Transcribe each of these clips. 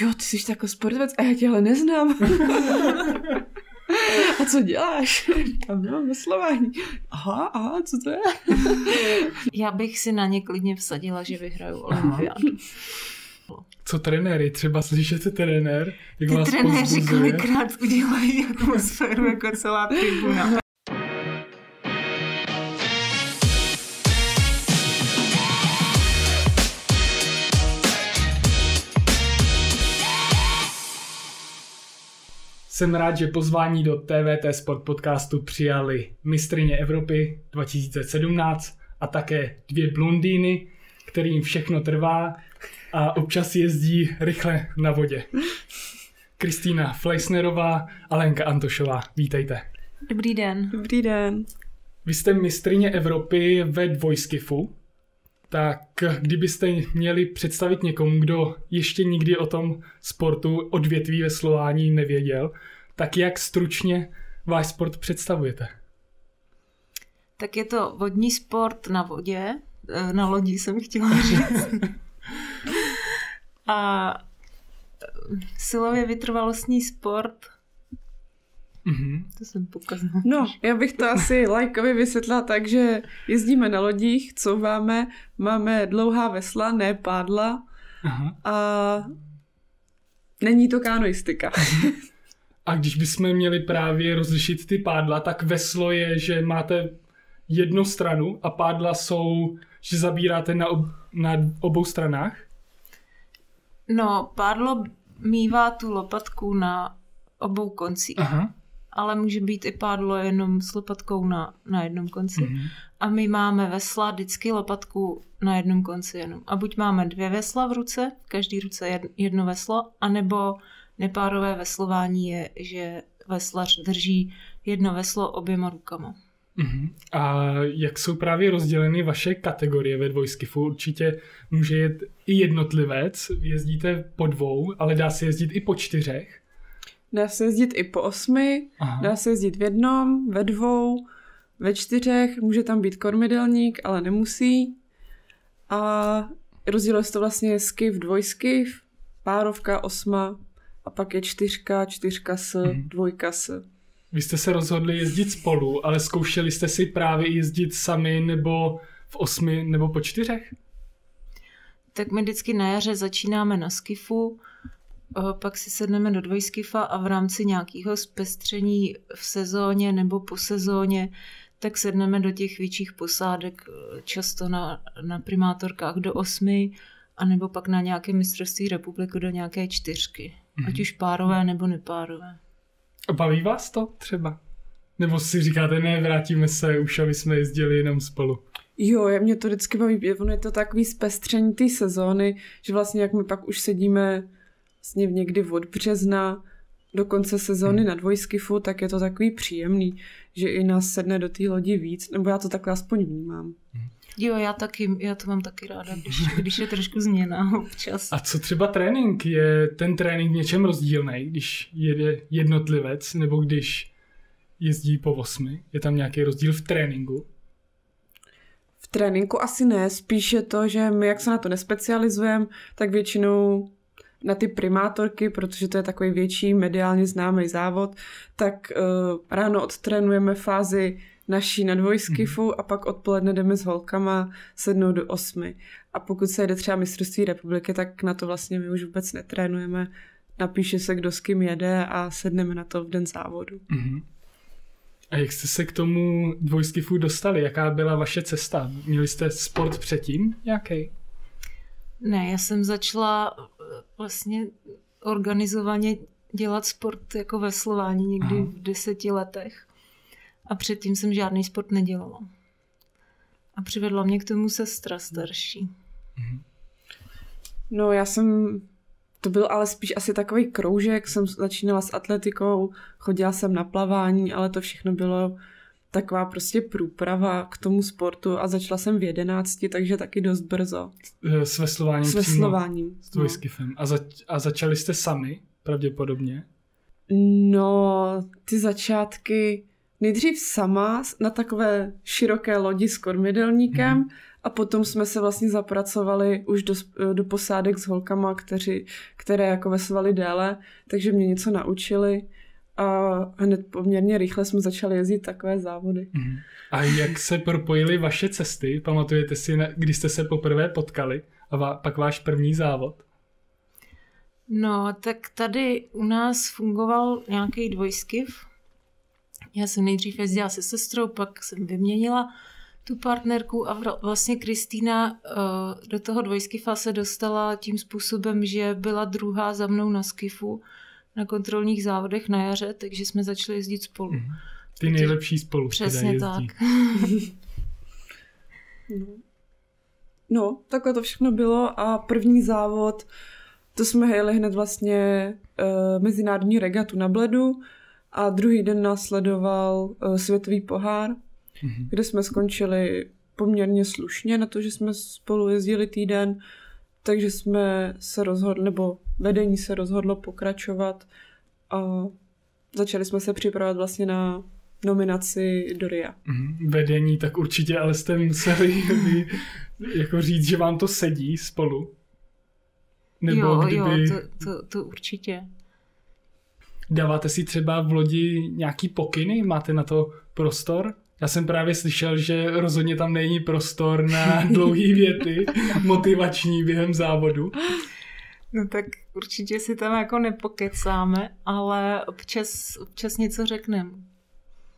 jo, ty jsi takový sportovec a já tě ale neznám. a co děláš? Tam nemám veslování. Aha, aha, co to je? Já bych si na ně klidně vsadila, že vyhraju olympiádu. Co trenéry? Třeba slyšete trenér? Jak Ty vás trenéři kolikrát udělají atmosféru jako celá tribuna. Jsem rád, že pozvání do TVT Sport podcastu přijali mistrině Evropy 2017 a také dvě blondýny, kterým všechno trvá a občas jezdí rychle na vodě. Kristýna Fleisnerová a Lenka Antošová. Vítejte. Dobrý den. Dobrý den. Vy jste mistrině Evropy ve dvojskifu, tak kdybyste měli představit někomu, kdo ještě nikdy o tom sportu odvětví veslování nevěděl, tak jak stručně váš sport představujete? Tak je to vodní sport na vodě, e, na lodi jsem chtěla říct. A silově vytrvalostní sport Mm-hmm. To jsem pokazala. No, já bych to asi lajkovi vysvětla tak, že jezdíme na lodích, couváme, máme dlouhá vesla, ne pádla Aha. a není to kanoistika. A když bychom měli právě rozlišit ty pádla, tak veslo je, že máte jednu stranu a pádla jsou, že zabíráte na, ob, na obou stranách? No, pádlo mývá tu lopatku na obou koncích. Aha ale může být i pádlo jenom s lopatkou na, na jednom konci. Mm-hmm. A my máme vesla vždycky lopatku na jednom konci jenom. A buď máme dvě vesla v ruce, v každý ruce jedno veslo, anebo nepárové veslování je, že veslař drží jedno veslo oběma rukama. Uh-huh. A jak jsou právě rozděleny vaše kategorie ve dvojskifu? Určitě může jet i jednotlivec, jezdíte po dvou, ale dá se jezdit i po čtyřech. Dá se jezdit i po osmi, Aha. dá se jezdit v jednom, ve dvou, ve čtyřech, může tam být kormidelník, ale nemusí. A rozděluje se to vlastně skiv, dvojskiv, párovka, osma a pak je čtyřka, čtyřka s, hmm. dvojka s. Vy jste se rozhodli jezdit spolu, ale zkoušeli jste si právě jezdit sami nebo v osmi nebo po čtyřech? Tak my vždycky na jaře začínáme na skifu, pak si sedneme do dvojskifa a v rámci nějakého zpestření v sezóně nebo po sezóně tak sedneme do těch větších posádek, eh, často na, na primátorkách do osmi, anebo pak na nějaké mistrovství republiky do nějaké čtyřky. Mm-hmm. Ať už párové nebo nepárové. A baví vás to třeba? Nebo si říkáte, ne, vrátíme se, už aby jsme jezdili jenom spolu? Jo, mě to vždycky baví, ono je to takový zpestření té sezóny, že vlastně jak my pak už sedíme vlastně někdy od března do konce sezóny hmm. na dvojskifu, tak je to takový příjemný, že i nás sedne do té lodi víc, nebo já to takhle aspoň vnímám. Hmm. Jo, já taky, já to mám taky ráda, když, když je trošku změna občas. A co třeba trénink? Je ten trénink v něčem rozdílný, když jede jednotlivec, nebo když jezdí po osmi? Je tam nějaký rozdíl v tréninku? V tréninku asi ne, spíše to, že my jak se na to nespecializujeme, tak většinou na ty primátorky, protože to je takový větší mediálně známý závod, tak uh, ráno odtrénujeme fázi naší na dvojskifu mm. a pak odpoledne jdeme s holkama sednou do osmi. A pokud se jde třeba mistrovství republiky, tak na to vlastně my už vůbec netrénujeme. Napíše se, kdo s kým jede a sedneme na to v den závodu. Mm. A jak jste se k tomu dvojskifu dostali? Jaká byla vaše cesta? Měli jste sport předtím nějaký? Ne, já jsem začala vlastně organizovaně dělat sport jako veslování někdy Aha. v deseti letech. A předtím jsem žádný sport nedělala. A přivedla mě k tomu sestra starší. Mhm. No já jsem, to byl ale spíš asi takový kroužek, jsem začínala s atletikou, chodila jsem na plavání, ale to všechno bylo taková prostě průprava k tomu sportu a začala jsem v jedenácti, takže taky dost brzo. Eh, s veslováním? S veslováním. S dvojskifem. No. A, zač- a začali jste sami, pravděpodobně? No, ty začátky nejdřív sama na takové široké lodi s kormidelníkem hmm. a potom jsme se vlastně zapracovali už do, do posádek s holkama, kteří, které jako vesovali déle, takže mě něco naučili a hned poměrně rychle jsme začali jezdit takové závody. Mhm. A jak se propojily vaše cesty? Pamatujete si, když jste se poprvé potkali a pak váš první závod? No, tak tady u nás fungoval nějaký dvojskiv. Já jsem nejdřív jezdila se sestrou, pak jsem vyměnila tu partnerku a vlastně Kristýna uh, do toho dvojskifa se dostala tím způsobem, že byla druhá za mnou na skifu na kontrolních závodech na jaře, takže jsme začali jezdit spolu. Mm. Ty nejlepší spolu. Přesně tak. no. no, takhle to všechno bylo a první závod, to jsme jeli hned vlastně uh, mezinárodní regatu na Bledu a druhý den následoval uh, světový pohár, mm-hmm. kde jsme skončili poměrně slušně na to, že jsme spolu jezdili týden, takže jsme se rozhodli, nebo vedení se rozhodlo pokračovat a začali jsme se připravovat vlastně na nominaci do RIA. Mm, vedení, tak určitě, ale jste museli jako říct, že vám to sedí spolu. Nebo jo, kdyby... jo, to, to, to určitě. Dáváte si třeba v lodi nějaký pokyny? Máte na to prostor? Já jsem právě slyšel, že rozhodně tam není prostor na dlouhé věty motivační během závodu. No tak určitě si tam jako nepokecáme, ale občas, občas něco řekneme.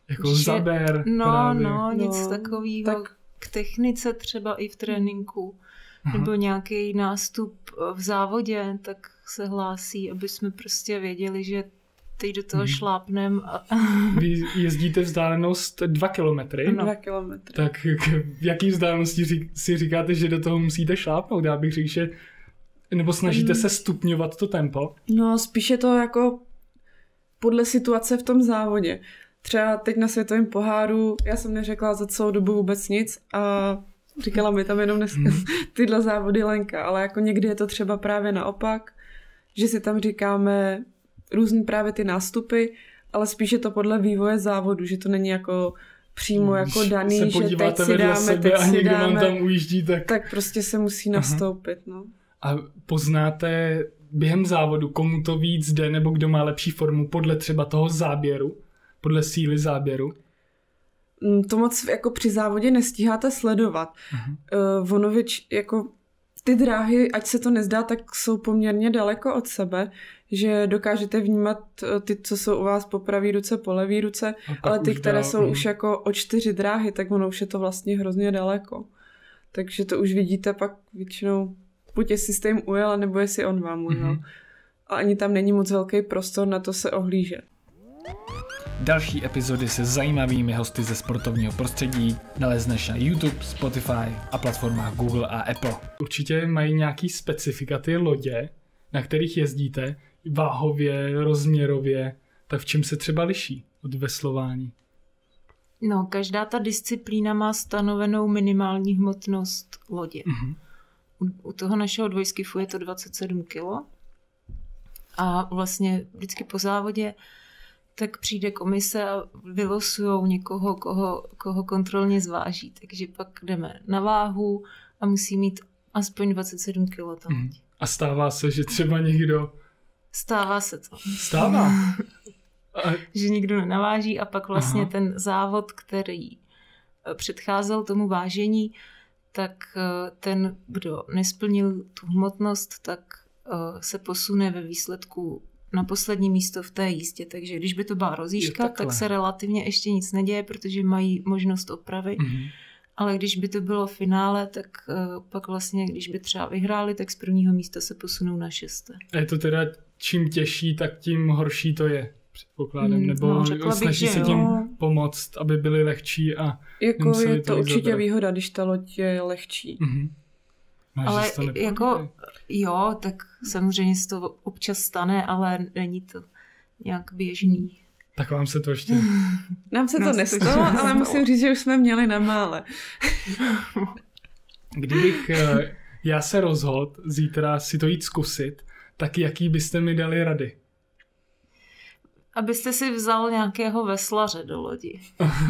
Jako že, zaber. No, právě. no, nic no, takového. Tak... K technice třeba i v tréninku. Aha. Nebo nějaký nástup v závodě, tak se hlásí, aby jsme prostě věděli, že teď do toho hmm. šlápnem. A... Vy jezdíte vzdálenost dva kilometry. No. Dva kilometry. Tak v jaký vzdálenosti si říkáte, že do toho musíte šlápnout? Já bych řekl, že nebo snažíte hmm. se stupňovat to tempo? No, spíše to jako podle situace v tom závodě. Třeba teď na světovém poháru, já jsem neřekla za celou dobu vůbec nic a říkala mi tam jenom dneska hmm. tyhle závody Lenka, ale jako někdy je to třeba právě naopak, že si tam říkáme různý právě ty nástupy, ale spíše to podle vývoje závodu, že to není jako přímo jako daný, se že teď si dáme, sebe teď a si dáme, vám tam ujíždí, tak... tak prostě se musí nastoupit, Aha. no. A poznáte během závodu, komu to víc jde, nebo kdo má lepší formu podle třeba toho záběru, podle síly záběru? Mm, to moc jako při závodě nestíháte sledovat. Uh-huh. Uh, ono věč, jako ty dráhy, ať se to nezdá, tak jsou poměrně daleko od sebe, že dokážete vnímat eh, ty, co jsou u vás po pravé ruce, po levé ruce, ale ty, které dá, jsou uh. už jako o čtyři dráhy, tak ono už je to vlastně hrozně daleko. Takže to už vidíte pak většinou, buď jestli jste jim ujel, nebo jestli on vám ujel. Mm-hmm. A ani tam není moc velký prostor na to se ohlížet. Další epizody se zajímavými hosty ze sportovního prostředí nalezneš na YouTube, Spotify a platformách Google a Apple. Určitě mají nějaký specifika ty lodě, na kterých jezdíte, váhově, rozměrově, tak v čem se třeba liší od veslování? No, každá ta disciplína má stanovenou minimální hmotnost lodě. Mm-hmm. U, u toho našeho dvojskifu je to 27 kg. A vlastně vždycky po závodě tak přijde komise a vylosují někoho, koho, koho kontrolně zváží. Takže pak jdeme na váhu a musí mít aspoň 27 kg tam. Mm. A stává se, že třeba někdo... Stává se to. Stává? a... že nikdo nenaváží a pak vlastně Aha. ten závod, který eh, předcházel tomu vážení, tak eh, ten, kdo nesplnil tu hmotnost, tak eh, se posune ve výsledku na poslední místo v té jízdě. Takže když by to byla rozjížka, tak se relativně ještě nic neděje, protože mají možnost opravy. Mm-hmm. Ale když by to bylo finále, tak uh, pak vlastně, když by třeba vyhráli, tak z prvního místa se posunou na šesté. A je to teda čím těžší, tak tím horší to je, předpokládám. Mm, Nebo no, snaží bych, se tím jo. pomoct, aby byly lehčí a Jako je to určitě zabrat. výhoda, když ta loď je lehčí. Mm-hmm. Máš, ale jako, jo, tak samozřejmě se to občas stane, ale není to nějak běžný. Tak vám se to ještě... Nám se to nestalo, ale musím říct, že už jsme měli na mále. Kdybych eh, já se rozhodl zítra si to jít zkusit, tak jaký byste mi dali rady? Abyste si vzal nějakého veslaře do lodi.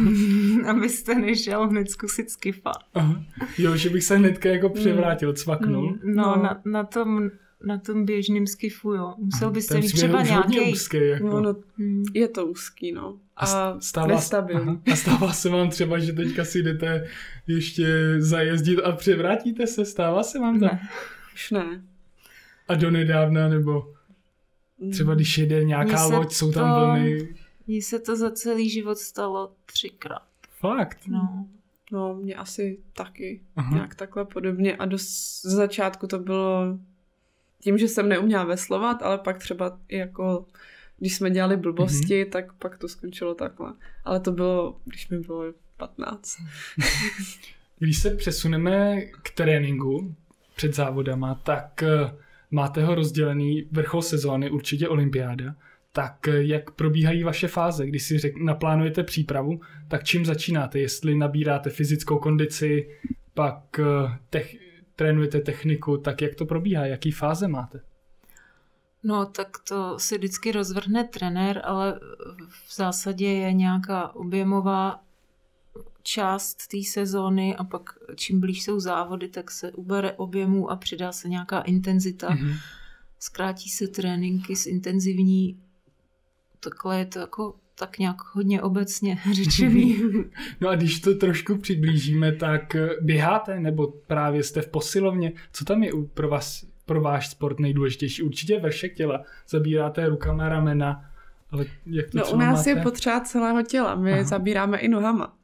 Abyste nešel hned zkusit skifa. Aha. Jo, že bych se hnedka jako převrátil, cvaknul. Mm, no, no. Na, na tom na tom běžném skifu, jo. Musel byste mít třeba nějaký... Úzký, jako. no, no, je to úzký, no. A, a stává, nestabilní. A stává se vám třeba, že teďka si jdete ještě zajezdit a převrátíte se? Stává se vám to? Ne, už ne. A donedávna, nebo třeba když jede nějaká loď, jsou tam to, vlny? Mně se to za celý život stalo třikrát. Fakt? No. No, mě asi taky. Aha. Nějak takhle podobně. A do začátku to bylo tím, že jsem neuměla veslovat, ale pak třeba i jako když jsme dělali blbosti, mm-hmm. tak pak to skončilo takhle. Ale to bylo, když mi bylo 15. když se přesuneme k tréninku před závodama, tak eh, máte ho rozdělený vrchol sezóny, určitě olympiáda. Tak eh, jak probíhají vaše fáze? Když si řek, naplánujete přípravu, tak čím začínáte? Jestli nabíráte fyzickou kondici, pak eh, tech, trénujete techniku, tak jak to probíhá? Jaký fáze máte? No, tak to si vždycky rozvrhne trenér, ale v zásadě je nějaká objemová část té sezóny a pak čím blíž jsou závody, tak se ubere objemu a přidá se nějaká intenzita. Mm-hmm. Zkrátí se tréninky, zintenzivní. Takhle je to jako tak nějak hodně obecně řečivý. no a když to trošku přiblížíme, tak běháte nebo právě jste v posilovně? Co tam je pro vás, pro váš sport nejdůležitější? Určitě vršek těla, zabíráte rukama, ramena, ale jak to No u nás máte? je potřeba celého těla, my Aha. zabíráme i nohama.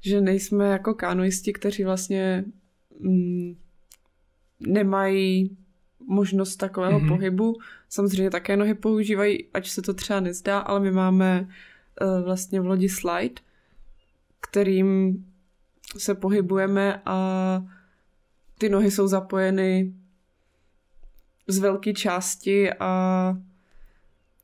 Že nejsme jako kanoisti, kteří vlastně mm, nemají možnost takového mm-hmm. pohybu. Samozřejmě také nohy používají, ať se to třeba nezdá, ale my máme uh, vlastně v lodi slide, kterým se pohybujeme a ty nohy jsou zapojeny z velké části a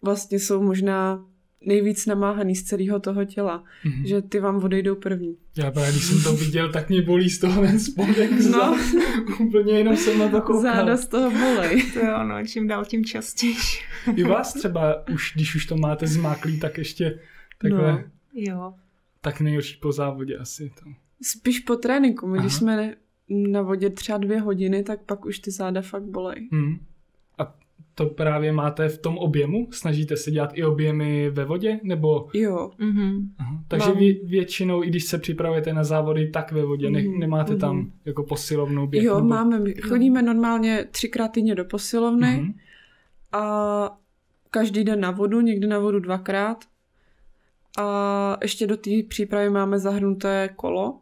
vlastně jsou možná nejvíc namáhaný z celého toho těla, mm-hmm. že ty vám odejdou první. Já právě, když jsem to viděl, tak mě bolí z toho ten spodek no. Úplně jenom jsem na to koukal. Záda z toho bolej. To jo, no, čím dál tím častěji. I vás třeba, už, když už to máte zmáklý, tak ještě takhle... No. Jo. Tak nejhorší po závodě asi to. Spíš po tréninku. My, Aha. když jsme na vodě třeba dvě hodiny, tak pak už ty záda fakt bolej. Hmm to právě máte v tom objemu? Snažíte se dělat i objemy ve vodě? Nebo... Jo. Mm-hmm. Aha. Takže Mám... vě, většinou, i když se připravujete na závody, tak ve vodě. Ne, nemáte mm-hmm. tam jako posilovnou běh? Jo, nebo... máme. Chodíme normálně třikrát týdně do posilovny mm-hmm. a každý den na vodu, někdy na vodu dvakrát. A ještě do té přípravy máme zahrnuté kolo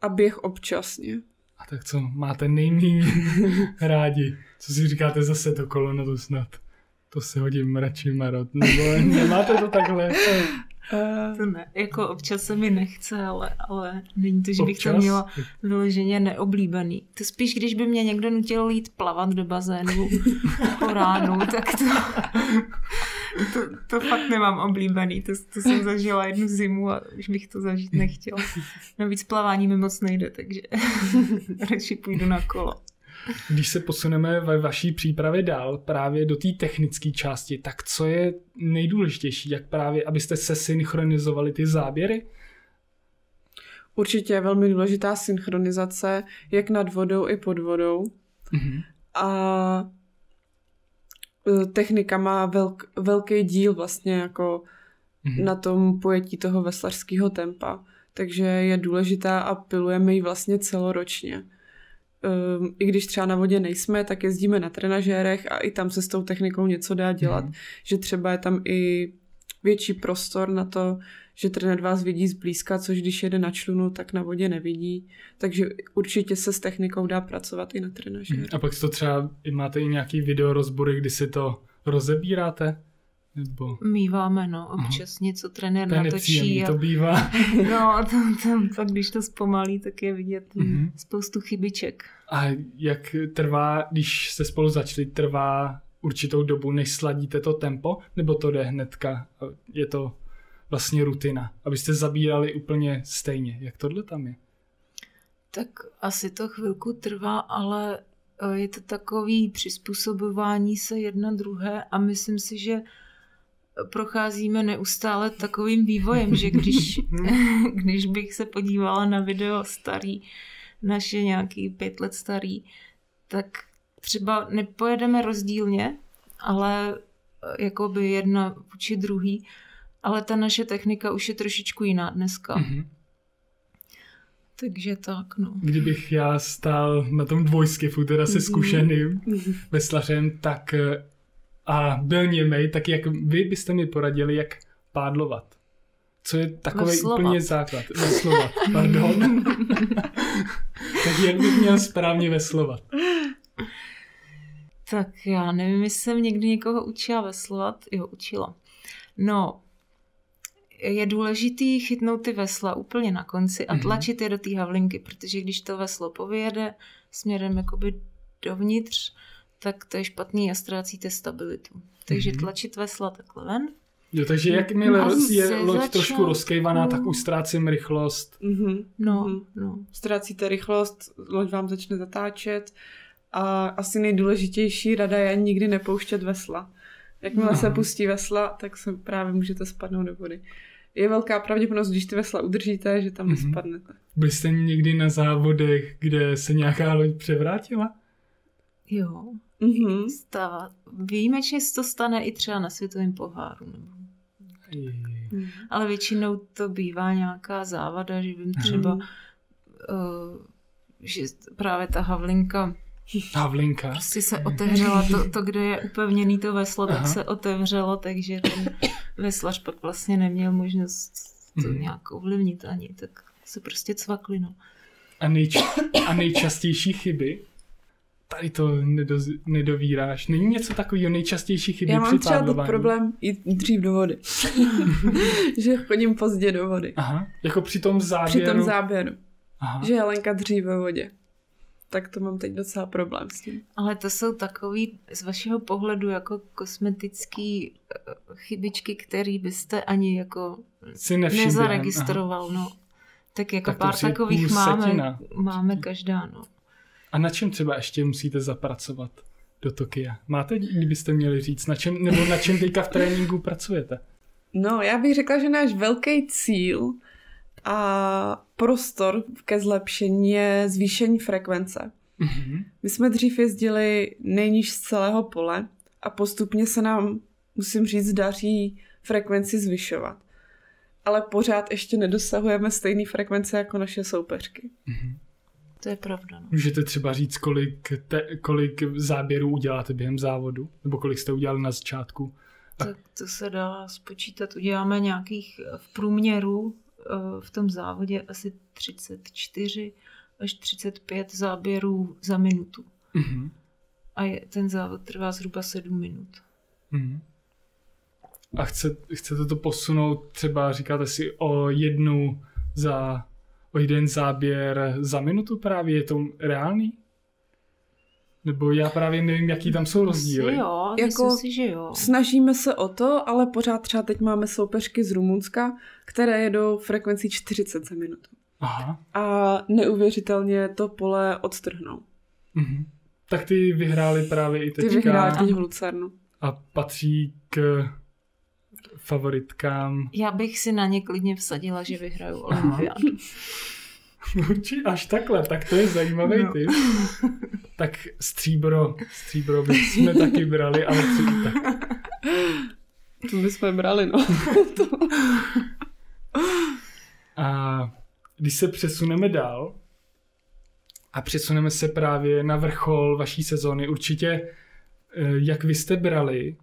a běh občasně. A tak co, máte nejméně rádi? Co si říkáte zase to kolo, no to snad. To se hodím radši marot. Nebo nemáte to takhle? Uh, to ne, jako občas se mi nechce, ale, ale není to, že bych občas? to měla vyloženě neoblíbený. To spíš, když by mě někdo nutil jít plavat do bazénu po ránu, tak to, to, to fakt nemám oblíbený. To, to jsem zažila jednu zimu a už bych to zažít nechtěla. Navíc plavání mi moc nejde, takže radši půjdu na kolo. Když se posuneme ve vaší přípravě dál právě do té technické části, tak co je nejdůležitější, jak právě, abyste se synchronizovali ty záběry? Určitě je velmi důležitá synchronizace, jak nad vodou i pod vodou. Mm-hmm. A e, technika má velk, velký díl vlastně jako mm-hmm. na tom pojetí toho veslařského tempa. Takže je důležitá a pilujeme ji vlastně celoročně. Um, i když třeba na vodě nejsme, tak jezdíme na trenažérech a i tam se s tou technikou něco dá dělat. Mm. Že třeba je tam i větší prostor na to, že trenér vás vidí zblízka, což když jede na člunu, tak na vodě nevidí. Takže určitě se s technikou dá pracovat i na trenažéře. A pak to třeba máte i nějaký video rozbory, kdy si to rozebíráte? Nebo... Míváme, no, občas Aha. něco trenér to natočí. A... to bývá. no, tam, tam, pak když to zpomalí, tak je vidět mm-hmm. spoustu chybiček. A jak trvá, když se spolu začali, trvá určitou dobu, než sladíte to tempo, nebo to jde hnedka? Je to vlastně rutina, abyste zabírali úplně stejně. Jak tohle tam je? Tak asi to chvilku trvá, ale eh, je to takový přizpůsobování se jedna druhé a myslím si, že procházíme neustále takovým vývojem, že když, když bych se podívala na video starý, naše nějaký pět let starý, tak třeba nepojedeme rozdílně, ale eh, jako by jedna vůči druhý, ale ta naše technika už je trošičku jiná dneska. Mm-hmm. Takže tak, no. Kdybych já stál na tom dvojskifu, teda se mhm. zkušeným veslařem, tak eh, a byl němej, tak jak vy byste mi poradili, jak pádlovat? Co je takový Veslovat. úplně základ? Veslovat, pardon. tak jak bych měl správně veslovat? Tak já nevím, jestli jsem někdy někoho učila veslovat. Jo, učila. No, je důležitý chytnout ty vesla úplně na konci a mhm. tlačit je do té havlinky, protože když to veslo povyjede směrem jakoby dovnitř, tak to je špatný a ztrácíte stabilitu. Takže mm-hmm. tlačit vesla takhle ven. Jo, takže jakmile no, je loď začal... trošku rozkejvaná, tak už ztrácím rychlost. Mm-hmm. No, mm-hmm. no. Ztrácíte rychlost, loď vám začne zatáčet a asi nejdůležitější rada je nikdy nepouštět vesla. Jakmile Aha. se pustí vesla, tak se právě můžete spadnout do vody. Je velká pravděpodobnost, když ty vesla udržíte, že tam mm-hmm. nespadnete. Byli jste někdy na závodech, kde se nějaká loď převrátila? Jo. Mm-hmm. Stává. Výjimečně se to stane i třeba na světovém poháru. Nebo... Mm. Ale většinou to bývá nějaká závada, že vím třeba, mm. uh, že právě ta havlinka Havlinka. Prostě se otevřela to, to kde je upevněný to veslo, Aha. tak se otevřelo, takže ten veslař pak vlastně neměl možnost to mm. nějak ovlivnit ani, tak se prostě cvakli, no. A, nejč- a nejčastější chyby? Tady to nedo, nedovíráš. Není něco takového nejčastější chyby Já mám třeba ten problém jít dřív do vody. že chodím pozdě do vody. Aha, jako při tom záběru. Při tom záběru. Aha. Že Helenka dřív ve vodě tak to mám teď docela problém s tím. Ale to jsou takový z vašeho pohledu jako kosmetický eh, chybičky, který byste ani jako si nezaregistroval. No. Tak jako tak pár takových máme, máme každá. No. A na čem třeba ještě musíte zapracovat do Tokia? Máte, kdybyste měli říct, na čem, nebo na čem teďka v tréninku pracujete? No, já bych řekla, že náš velký cíl a prostor ke zlepšení je zvýšení frekvence. Mm-hmm. My jsme dřív jezdili nejníž z celého pole a postupně se nám, musím říct, daří frekvenci zvyšovat. Ale pořád ještě nedosahujeme stejné frekvence jako naše soupeřky. Mm-hmm. To je pravda. No. Můžete třeba říct, kolik, te, kolik záběrů uděláte během závodu? Nebo kolik jste udělali na začátku? Tak to se dá spočítat. Uděláme nějakých v průměru Eh, v tom závodě asi 34 až 35 záběrů za minutu. Mm-hmm. A je, ten závod trvá zhruba 7 minut. Mm-hmm. A chce, chcete to posunout třeba, říkáte si, o jednu za, o jeden záběr za minutu právě? Je to reálný? Nebo já právě nevím, jaký tam jsou rozdíly. Jo, jako si, že jo. Snažíme se o to, ale pořád třeba teď máme soupeřky z Rumunska, které jedou frekvencí 40 za minutu. Aha. A neuvěřitelně to pole odstrhnou. Mhm. Tak ty vyhráli právě i teďka. Ty vyhráli teď v Lucernu. A patří k favoritkám. Já bych si na ně klidně vsadila, že vyhrajou olympiádu. Určitě až takhle, tak to je zajímavý no. typ. Tak stříbro, stříbro bychom taky brali, ale co tak. To bychom brali, no. a když se přesuneme dál a přesuneme se právě na vrchol vaší sezóny, určitě eh, jak vy jste brali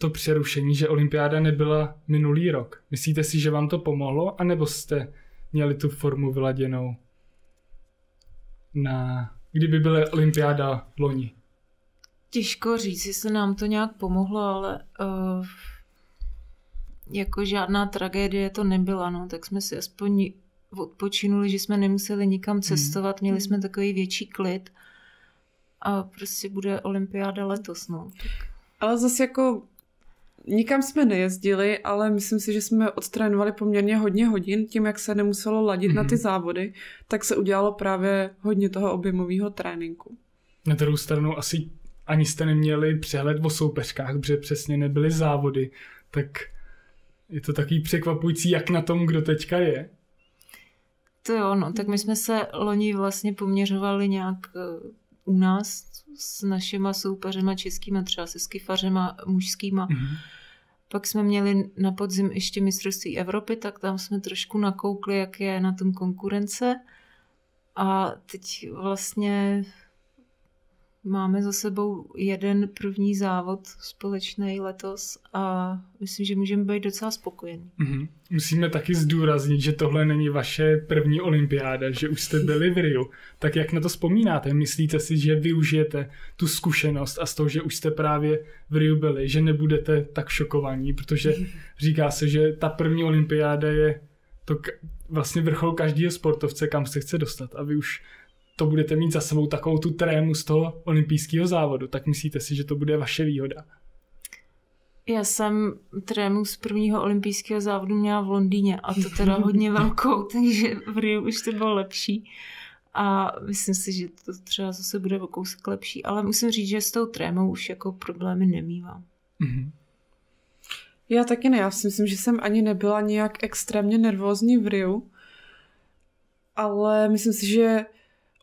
to přerušení, že olympiáda nebyla minulý rok. Myslíte si, že vám to pomohlo, anebo jste měli tu formu vyladěnou na, kdyby byla olympiáda loni? Těžko říct, jestli nám to nějak pomohlo, ale uh, jako žádná tragédie to nebyla, no, tak jsme si aspoň odpočinuli, že jsme nemuseli nikam hmm. cestovat, měli jsme takový větší klid a prostě bude olympiáda letos, no. Ale zase jako Nikam jsme nejezdili, ale myslím si, že jsme odtrénovali poměrně hodně hodin. Tím, jak se nemuselo ladit mm-hmm. na ty mhm. závody, tak se udělalo právě hodně toho objemového tréninku. Na druhou stranu asi ani jste neměli přehled o soupeřkách, protože přesně nebyly závody, tak je to takový překvapující, jak na tom, kdo teďka je. To jo, no, tak my jsme se loni vlastně poměřovali nějak uh, u nás s našima soupeřema českýma, třeba se skifařema mužskýma. Mm-hmm. Pak jsme měli na podzim ještě mistrovství Evropy, tak tam jsme trošku nakoukli, jak je na tom konkurence. A teď vlastně Máme za sebou jeden první závod společný letos a myslím, že můžeme být docela spokojení. Mm-hmm. Musíme taky zdůraznit, že tohle není vaše první olympiáda, že už jste byli v Riu. Tak jak na to vzpomínáte? Myslíte si, že využijete tu zkušenost a z toho, že už jste právě v Riu byli, že nebudete tak šokovaní, protože říká se, že ta první olympiáda je to vlastně vrchol každého sportovce, kam se chce dostat a vy už to budete mít za sebou takovou tu trému z toho olympijského závodu, tak myslíte si, že to bude vaše výhoda? Já jsem trému z prvního olympijského závodu měla v Londýně a to teda hodně velkou, takže v Riu už to bylo lepší. A myslím si, že to třeba zase bude o kousek lepší, ale musím říct, že s tou trémou už jako problémy nemývám. Mm-hmm. Já taky ne, já si myslím, že jsem ani nebyla nějak extrémně nervózní v Riu, ale myslím si, že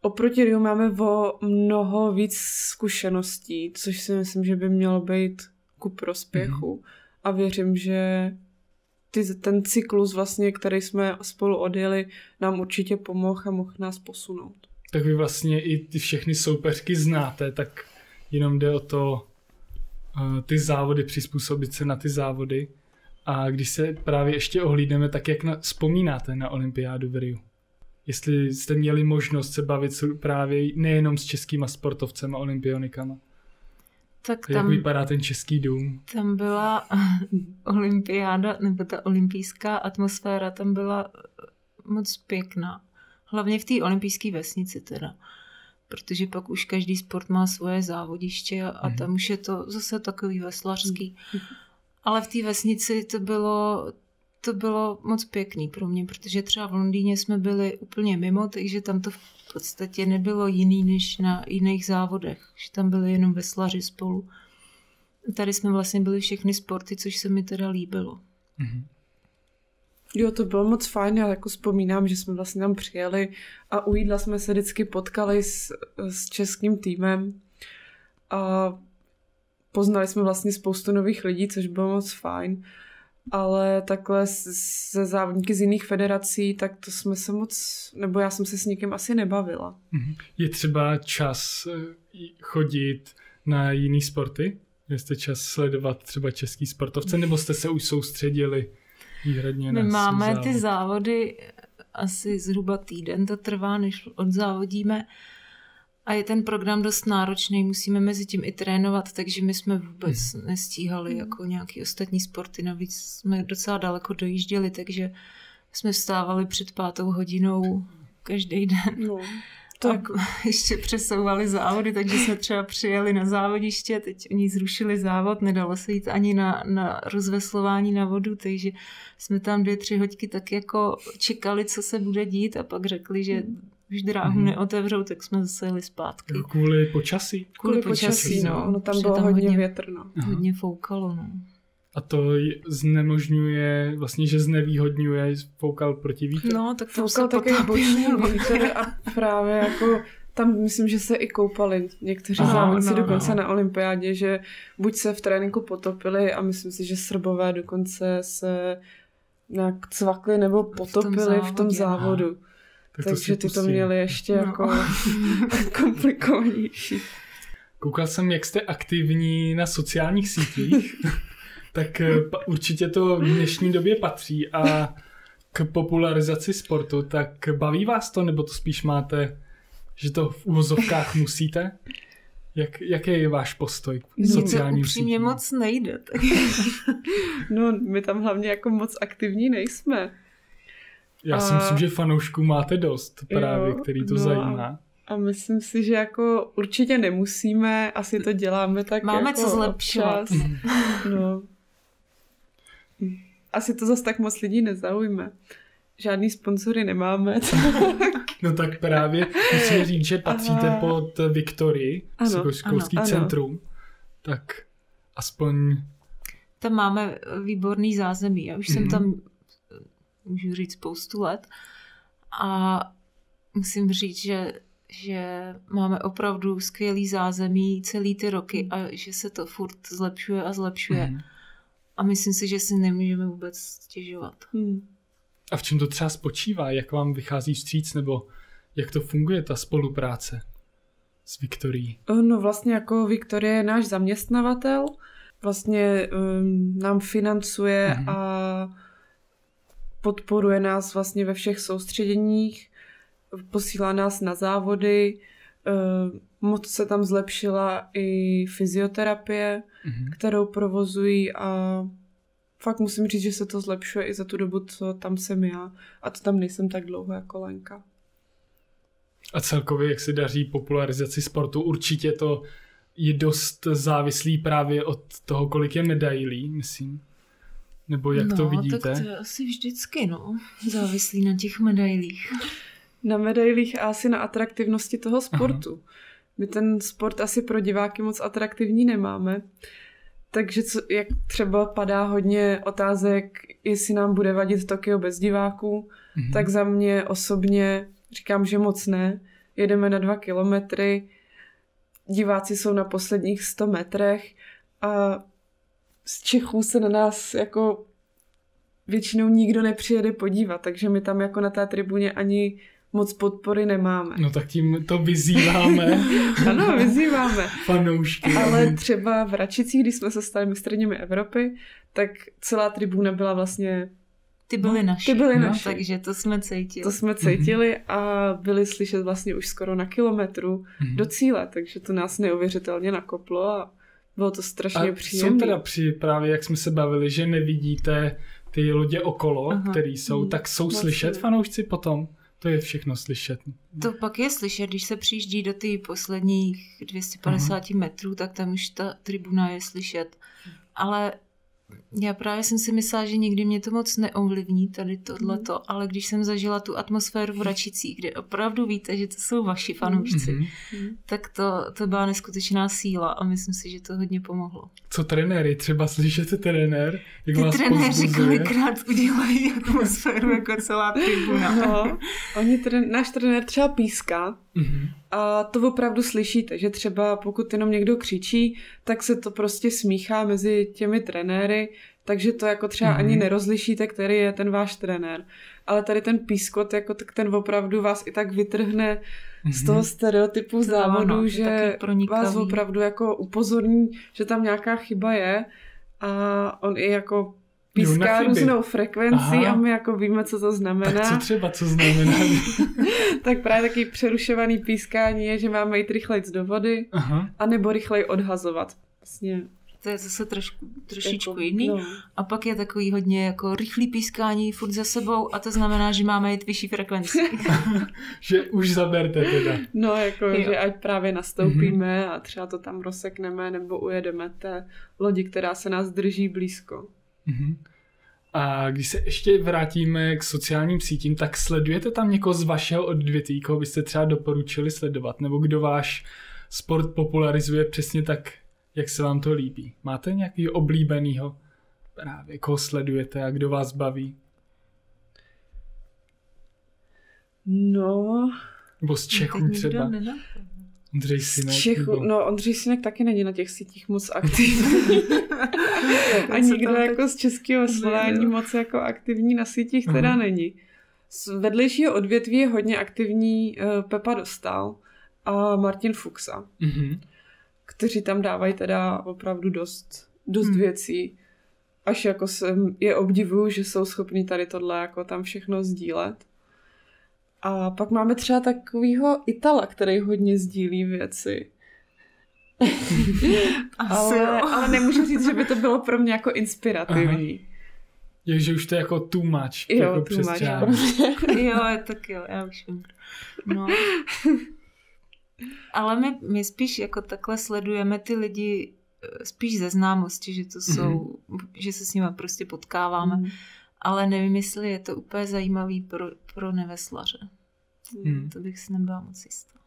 oproti Riu máme o mnoho víc zkušeností, což si myslím, že by mělo být ku prospěchu. Mm-hmm. A věřím, že ty, ten cyklus vlastně, který jsme spolu odjeli, nám určitě pomohl a mohl nás posunout. Tak vy vlastně i ty všechny soupeřky znáte, tak jenom jde o to uh, ty závody přizpůsobit se na ty závody. A když se právě ještě ohlídneme, tak jak na, vzpomínáte na olympiádu v Riu? Jestli jste měli možnost se bavit právě nejenom s českýma sportovcem a olympionikama. Tak tam, Jak vypadá ten český dům? Tam byla olympiáda, nebo ta olympijská atmosféra tam byla moc pěkná. Hlavně v té olympijské vesnici teda. Protože pak už každý sport má svoje závodiště a, a mhm. tam už je to zase takový veslařský. Mhm. Ale v té vesnici to bylo, to bylo moc pěkný pro mě, protože třeba v Londýně jsme byli úplně mimo, takže tam to v podstatě nebylo jiný než na jiných závodech, že tam byli jenom veslaři spolu. Tady jsme vlastně byli všechny sporty, což se mi teda líbilo. Mm-hmm. Jo, to bylo moc fajn, já jako vzpomínám, že jsme vlastně tam přijeli a u jídla jsme se vždycky potkali s, s českým týmem a poznali jsme vlastně spoustu nových lidí, což bylo moc fajn ale takhle se závodníky z jiných federací, tak to jsme se moc, nebo já jsem se s nikým asi nebavila. Mhm. Je třeba čas eh, chodit na jiný sporty? Jste čas sledovat třeba český sportovce, nebo jste se už soustředili výhradně na My máme závod? ty závody asi zhruba týden to trvá, než odzávodíme a je ten program dost náročný, musíme mezi tím i trénovat, takže my jsme vůbec hmm. nestíhali hmm. jako nějaký ostatní sporty, navíc jsme docela daleko dojížděli, takže jsme vstávali před pátou hodinou každý den. No. Tak ještě přesouvali závody, takže jsme třeba přijeli na závodiště, teď oni zrušili závod, nedalo se jít ani na, na rozveslování na vodu, takže jsme tam dvě, tři hoďky tak jako čekali, co se bude dít a pak řekli, že už dráhu mm-hmm. neotevřou, tak jsme zase jeli zpátky. Kvůli počasí? Kvůli, kvůli počasí, no. no. no tam bylo tam hodně, hodně větr, no. Hodně foukalo, no. A to znemožňuje, vlastně, že znevýhodňuje, foukal proti vítru? No, tak to foukal taky boční vítr a právě jako tam myslím, že se i koupali někteří Aha, závodci no, dokonce no. na olympiádě, že buď se v tréninku potopili a myslím si, že Srbové dokonce se nějak cvakli nebo potopili v tom, závodě, v tom závodu. Aha. Tak Takže ty to měli ještě no. jako komplikovanější. Koukal jsem, jak jste aktivní na sociálních sítích, tak eh, určitě to v dnešní době patří a k popularizaci sportu, tak baví vás to, nebo to spíš máte, že to v uvozovkách musíte? Jak, jaký je váš postoj k sociálním sítím? Upřímně moc nejde. Tak. no, my tam hlavně jako moc aktivní nejsme. Já si a... myslím, že fanoušků máte dost právě, jo, který to no zajímá. A myslím si, že jako určitě nemusíme, asi to děláme tak Máme jako co zlepšovat. no. Asi to zase tak moc lidí nezaujme. žádný sponzory nemáme. no tak právě musím říct, že patříte Aha. pod Viktorii, Sokolský centrum. Tak aspoň... Tam máme výborný zázemí. Já už mm-hmm. jsem mhm. tam, můžu říct, spoustu let. A musím říct, že že máme opravdu skvělý zázemí celý ty roky a že se to furt zlepšuje a zlepšuje. Mm. A myslím si, že si nemůžeme vůbec stěžovat. Mm. A v čem to třeba spočívá? Jak vám vychází vstříc nebo jak to funguje, ta spolupráce s Viktorií? No vlastně jako Viktorie je náš zaměstnavatel. Vlastně um, nám financuje mm. a podporuje nás vlastně ve všech soustředěních posílá nás na závody, eh, moc se tam zlepšila i fyzioterapie, mm-hmm. kterou provozují a fakt musím říct, že se to zlepšuje i za tu dobu, co tam jsem já a to tam nejsem tak dlouho jako Lenka. A celkově, jak se daří popularizaci sportu, určitě to je dost závislý právě od toho, kolik je medailí, myslím. Nebo jak no, to vidíte? tak to je asi vždycky, no. Závislý na těch medailích na medailích a asi na atraktivnosti toho sportu. Aha. My ten sport asi pro diváky moc atraktivní nemáme. Takže co, jak třeba padá hodně otázek, jestli nám bude vadit Tokio bez diváků, mhm. tak za mě osobně říkám, že moc ne. Jedeme na dva kilometry, diváci jsou na posledních 100 metrech a z Čechů se na nás jako většinou nikdo nepřijede podívat, takže my tam jako na té tribuně ani moc podpory nemáme. No tak tím to vyzýváme. ano, vyzýváme. Fanoušky. Ale třeba v Račicích, když jsme se stali mistrněmi Evropy, tak celá tribuna byla vlastně ty byly no, naše. Ty byly no, naše. Takže to jsme cítili. To jsme cítili mm-hmm. a byli slyšet vlastně už skoro na kilometru mm-hmm. do cíle, takže to nás neuvěřitelně nakoplo a bylo to strašně a příjemné. jsou teda při právě, jak jsme se bavili, že nevidíte ty lodě okolo, Aha. který jsou, mm, tak jsou vlastně. slyšet fanoušci potom? To je všechno slyšet. To pak je slyšet, když se přijíždí do těch posledních 250 Aha. metrů, tak tam už ta tribuna je slyšet. Ale já právě jsem si myslela, že nikdy mě to moc neovlivní, tady tohleto, mm. ale když jsem zažila tu atmosféru v Račicích, kde opravdu víte, že to jsou vaši fanoušci, mm. tak to, to byla neskutečná síla a myslím si, že to hodně pomohlo. Co trenéry? Třeba slyšíte trenér? Jak Ty vás trenéři kolikrát udělají atmosféru jako celá tribuna. No, oni tren, náš trenér třeba píská, mm. A to opravdu slyšíte, že třeba pokud jenom někdo křičí, tak se to prostě smíchá mezi těmi trenéry, takže to jako třeba mm-hmm. ani nerozlišíte, který je ten váš trenér. Ale tady ten pískot, jako tak ten opravdu vás i tak vytrhne mm-hmm. z toho stereotypu závodu, no, že vás opravdu jako upozorní, že tam nějaká chyba je a on i jako píská různou frekvenci Aha. a my jako víme, co to znamená. Tak co třeba, co znamená? tak právě takový přerušovaný pískání je, že máme jít rychleji do vody, Aha. anebo rychleji odhazovat. Vlastně to je zase trošku, trošičku jako, jiný. No. A pak je takový hodně jako rychlý pískání furt za sebou a to znamená, že máme jít vyšší frekvenci. že už zaberte teda. No, jako, jo. že ať právě nastoupíme mm-hmm. a třeba to tam rozsekneme nebo ujedeme té lodi, která se nás drží blízko. Mm-hmm. A když se ještě vrátíme k sociálním sítím, tak sledujete tam někoho z vašeho odvětví, koho byste třeba doporučili sledovat, nebo kdo váš sport popularizuje přesně tak, jak se vám to líbí? Máte nějaký oblíbenýho právě, koho sledujete a kdo vás baví? No... Nebo z Čechů třeba? Ondřej Sinek. Čechu, no Ondřej Sinek taky není na těch sítích moc aktivní. a nikdo jako z českého vysílání moc jako aktivní na sítích teda uh-huh. není. Z vedlejšího odvětví je hodně aktivní uh, Pepa Dostal a Martin Fuxa, uh-huh. kteří tam dávají teda opravdu dost, dost uh-huh. věcí. Až jako jsem je obdivuju, že jsou schopni tady tohle jako tam všechno sdílet. A pak máme třeba takového Itala, který hodně sdílí věci. ale, ale nemůžu říct, že by to bylo pro mě jako inspirativní. Aha. Je, že už to je jako too much. Jo, jako too much. jo, tak jo, já už vím. No. Ale my, my spíš jako takhle sledujeme ty lidi eh, spíš ze známosti, že to jsou, mm-hmm. že se s nimi prostě potkáváme. Mm. Ale nevím, jestli je to úplně zajímavý pro, pro neveslaře. Hmm. To bych si nebyla moc jistá.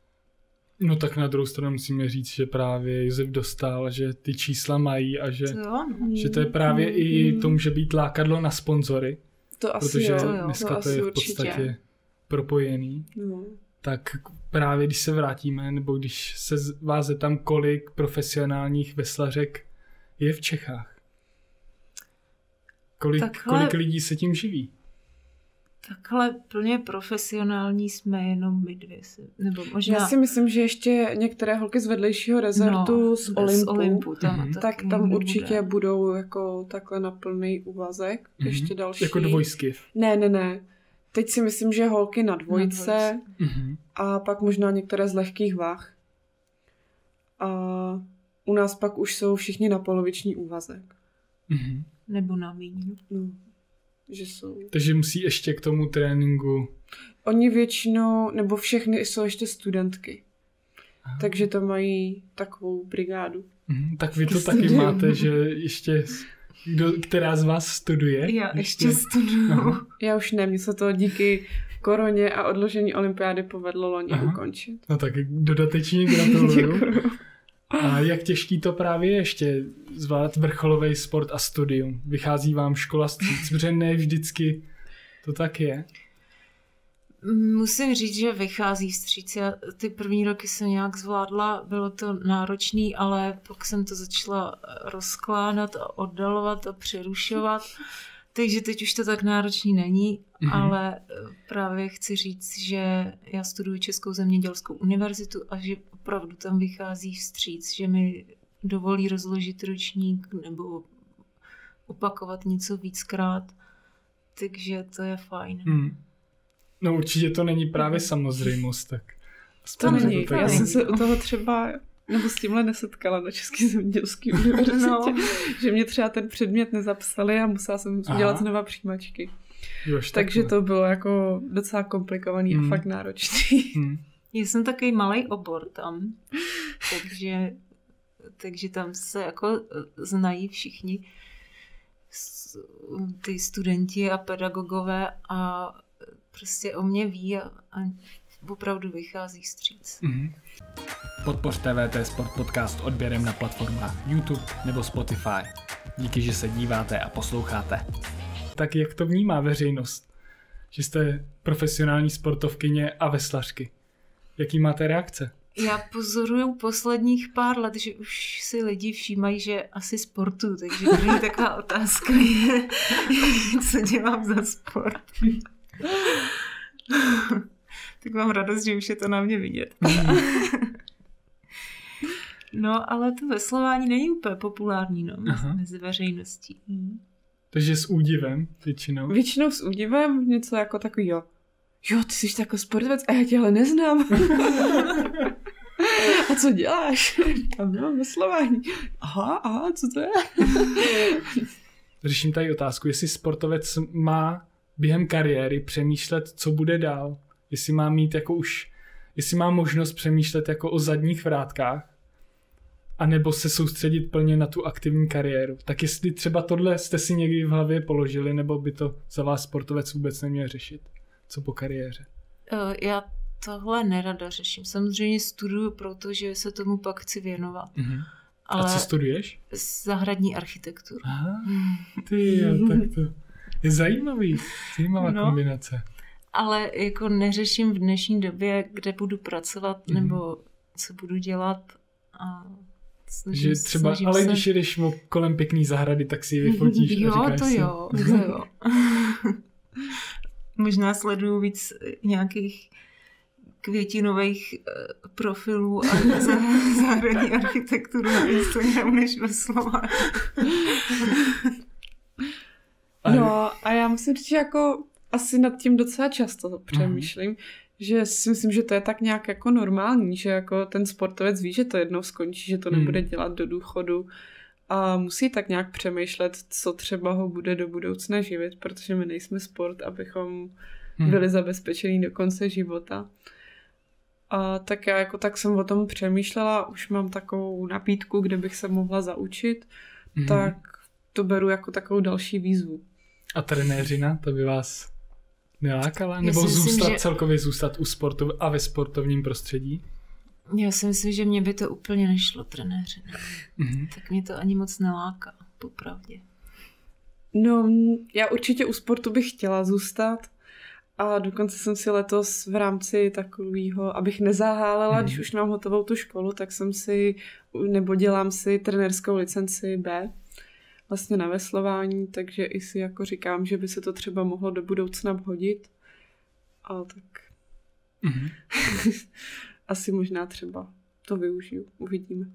No tak na druhou stranu musíme říct, že právě Josef dostal, že ty čísla mají a že to, jo, no. že to je právě hmm. i, to může být lákadlo na sponzory. To asi protože jo, to jo. dneska to, to, je v určitě. podstatě propojený. No. Tak právě když se vrátíme, nebo když se vás zeptám, kolik profesionálních veslařek je v Čechách? Kolik, Takhle- kolik lidí se tím živí? Takhle plně profesionální jsme jenom my dvě. Nebo možná Já si myslím, že ještě některé holky z vedlejšího rezortu no, z Olympu, Z Olympu tam Mhm. taky tak tam určitě bude. budou jako takhle na plný úvazek. Mhm. Ještě další. Jako dvojsky. Ne, ne, ne. Teď si myslím, že holky na dvojce dvojce. Mhm. a pak možná některé z lehkých váh. A u nás pak už jsou všichni na poloviční úvazek. Mhm. Nebo na míň. No, že jsou. Takže musí ještě k tomu tréninku. Oni většinou, nebo všechny jsou ještě studentky. Aha. Takže to mají takovou brigádu. Mhm. Tak vy to Prostě taky studium. máte, že ještě kdo, která z vás studuje? Já ještě studuju. Aha. Já už ne, mně se to díky koroně a odložení olympiády povedlo loni Aha. ukončit. No tak dodatečně gratuluju. A jak těžký to právě je ještě zvládat vrcholový sport a studium? Vychází vám škola stříc, protože ne vždycky to tak je. Musím říct, že vychází vstříc. Já ty první roky jsem nějak zvládla, bylo to náročný, ale pak jsem to začala rozkládat a oddalovat a přerušovat. Takže teď už to tak náročný není, Mhm. ale eh, právě chci říct, že já studuji Českou zemědělskou univerzitu a že opravdu tam vychází vstříc, že mi dovolí rozložit ročník nebo opakovat něco víckrát. Takže to je fajn. Hmm. No určitě to není právě samozřejmost, tak. To není. tak Já jsem se u toho třeba nebo s tímhle nesetkala na České zemědělské univerzitě, No. že mě třeba ten předmět nezapsali a musela jsem Aha. udělat znova přijímačky. Jo, až Takže takhle. to bylo jako docela komplikovaný Hmm. a fakt náročný. Hmm. Já jsem takový malý obor tam, takže, takže tam se jako znají všichni ty studenti a pedagogové a prostě o mě ví a, a opravdu vychází stříc. Mhm. Podpořte VT Sport Podcast odběrem na platformách YouTube nebo Spotify. Díky, že se díváte a posloucháte. Tak jak to vnímá veřejnost? Že jste profesionální sportovkyně a veslařky. Jaký máte reakce? Já pozoruju posledních pár let, že už si lidi všímají, že asi sportu, takže první taková otázka je, co dělám za sport. tak mám radost, že už je to na mě vidět. No, ale to veslování není úplně populární no, mezi, mezi veřejností. Takže s údivem většinou. Většinou s údivem něco jako takový, jo. Jo, ty jsi takový sportovec a já tě ale neznám. a co děláš? Tam mám veslování. Aha, aha, co to je? Řeším tady otázku, jestli sportovec má během kariéry přemýšlet, co bude dál. Jestli má mít jako už, jestli má možnost přemýšlet jako o zadních vrátkách, anebo se soustředit plně na tu aktivní kariéru. Tak jestli třeba tohle jste si někdy v hlavě položili, nebo by to za vás sportovec vůbec neměl řešit? Co po kariéře? Eh, Já tohle nerada řeším. Samozřejmě studuju, protože se tomu pak chci věnovat. Mhm. Ale A co studuješ? zahradní architekturu. Aha, ty jo, tak to je zajímavý. Zajímavá No. kombinace. Ale jako neřeším v dnešní době, kde budu pracovat Mhm. nebo co budu dělat. A snažím, Že třeba, snažím ale se... když jedeš mo- kolem pěkný zahrady, tak si ji vyfotíš a Jo, říkáš to si, jo, to jo. Možná sleduju víc nějakých květinových eh, profilů a za- zahradní architekturu na Instagramu než ve Slovách. Ale- No a já musím říct, že jako asi nad tím docela často přemýšlím, že si myslím, že to je tak nějak jako normální, že jako ten sportovec ví, že to jednou skončí, že to Hmm. nebude dělat do důchodu a musí tak nějak přemýšlet, co třeba ho bude do budoucna živit, protože my nejsme sport, abychom Hmm. byli zabezpečení do konce života. A tak já jako tak jsem o tom přemýšlela, už mám takovou nabídku, kde bych se mohla zaučit, Mhm. tak to beru jako takovou další výzvu. A trenéřina, to by vás nelákala? Nebo myslím, zůstat, že... celkově zůstat u sportu a ve sportovním prostředí? Já si myslím, že mě by to úplně nešlo, trenéřina. Mm-hmm. Tak mě to ani moc neláká, popravdě. No, já určitě u sportu bych chtěla zůstat, a dokonce jsem si letos v rámci takového, abych nezahálela, hmm. když už mám hotovou tu školu, tak jsem si, nebo dělám si trenérskou licenci B, vlastně na veslování, takže i si jako říkám, že by se to třeba mohlo do budoucna vhodit. Ale tak hmm. asi možná třeba to využiju, uvidíme.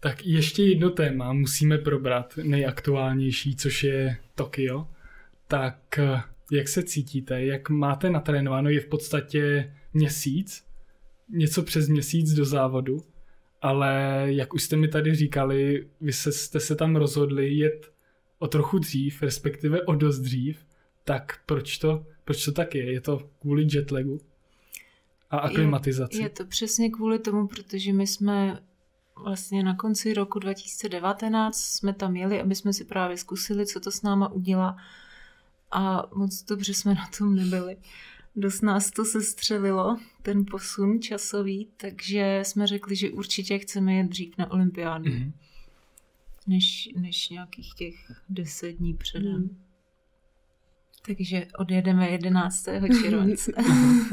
Tak ještě jedno téma musíme probrat, nejaktuálnější, což je Tokio. Tak jak se cítíte, jak máte natrénováno, je v podstatě měsíc, něco přes měsíc do závodu, ale jak už jste mi tady říkali, vy se, jste se tam rozhodli jet o trochu dřív, respektive o dost dřív, tak proč to, proč to tak je? Je to kvůli jetlagu a aklimatizaci? Je, je to přesně kvůli tomu, protože my jsme vlastně na konci roku 2019 jsme tam jeli, aby jsme si právě zkusili, co to s náma udělá a moc dobře jsme na tom nebyli. Dost nás to sestřelilo, ten posun časový, takže jsme řekli, že určitě chceme jet dřív na olympiádu, mm-hmm. než, než nějakých těch deset dní předem. Mm. Takže odjedeme 11. července.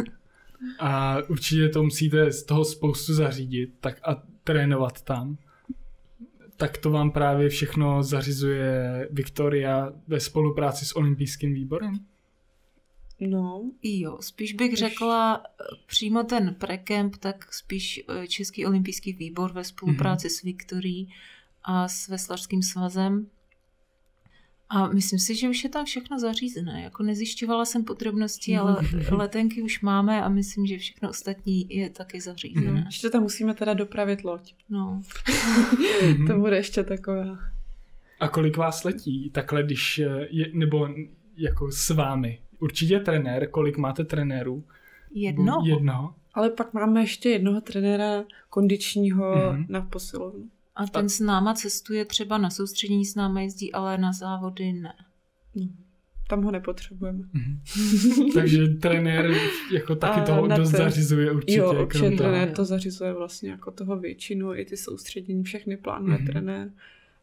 a určitě to musíte z toho spoustu zařídit tak a trénovat tam tak to vám právě všechno zařizuje Viktoria ve spolupráci s olympijským výborem? No. Jo, spíš bych řekla přímo ten prekemp, tak spíš eh, Český olympijský výbor ve spolupráci mm-hmm. s Viktorií a s Veslařským svazem a myslím si, že už je tam všechno zařízené. Jako nezjišťovala jsem podrobnosti, ale letenky už máme a myslím, že všechno ostatní je taky zařízené. Mm. Ještě tam musíme teda dopravit loď. No. to bude ještě taková. A kolik vás letí takhle, když je, nebo jako s vámi? Určitě trenér, kolik máte trenérů? Jednoho. Jednoho. Ale pak máme ještě jednoho trenéra kondičního mm-hmm. na posilovnu. A ten s náma cestuje třeba na soustředění s náma jezdí, ale na závody ne. Hmm. Tam ho nepotřebujeme. Mm-hmm. Takže trenér jako taky a toho dost te... zařizuje určitě. Jo, určitě trenér to zařizuje vlastně jako toho většinu, i ty soustředění, všechny plánuje mm-hmm. trenér.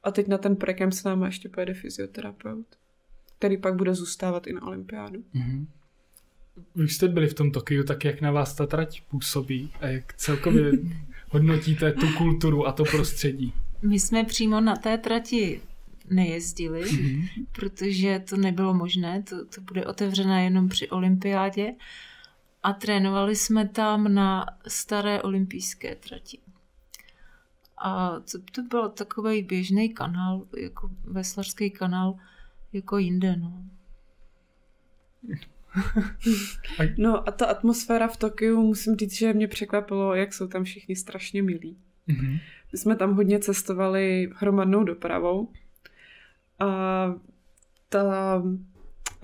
A teď na ten prekem s náma ještě pojede fyzioterapeut, který pak bude zůstávat i na olympiádu. Mm-hmm. Vy jste byli v tom Tokiu, tak jak na vás ta trať působí a jak celkově hodnotíte tu kulturu a to prostředí? My jsme přímo na té trati nejezdili, mm-hmm. protože to nebylo možné, to, to bude otevřené jenom při olympiádě a trénovali jsme tam na staré olympijské trati. A to, to byl takový běžný kanál, jako veslařský kanál, jako jinde, no. no a ta atmosféra v Tokiu, musím říct, že mě překvapilo, jak jsou tam všichni strašně milí. Mm-hmm. My jsme tam hodně cestovali hromadnou dopravou a ta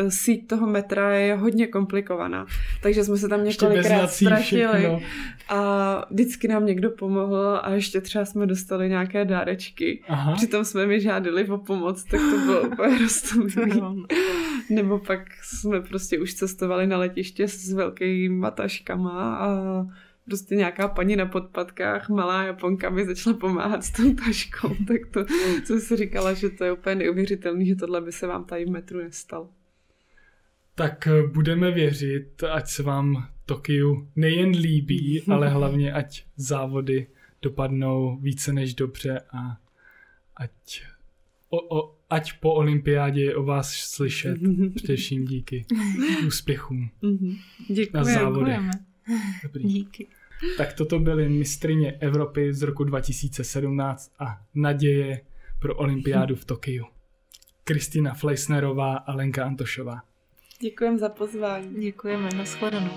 síť toho metra je hodně komplikovaná. Takže jsme se tam několikrát ztratili a vždycky nám někdo pomohl a ještě třeba jsme dostali nějaké dárečky. Aha. Přitom jsme mi žádali o pomoc, tak to bylo úplně. Nebo pak jsme prostě už cestovali na letiště s velkými taškama a prostě nějaká paní na podpatkách, malá japonka mi začala pomáhat s tou taškou, tak to jsem si říkala, že to je úplně neuvěřitelné, že tohle by se vám tady v metru nestalo. Tak eh, budeme věřit, ať se vám Tokiu nejen líbí, ale hlavně ať závody dopadnou více než dobře a ať, o, o, ať po olympiádě je o vás slyšet. Především díky úspěchům Děkujeme. na závodech. Dobrý. Díky. Tak toto byly mistrině Evropy z roku 2017 a naděje pro olympiádu v Tokiu. Kristýna Fleisnerová a Lenka Antošová. Děkujeme za pozvání. Děkujeme, nashledanou.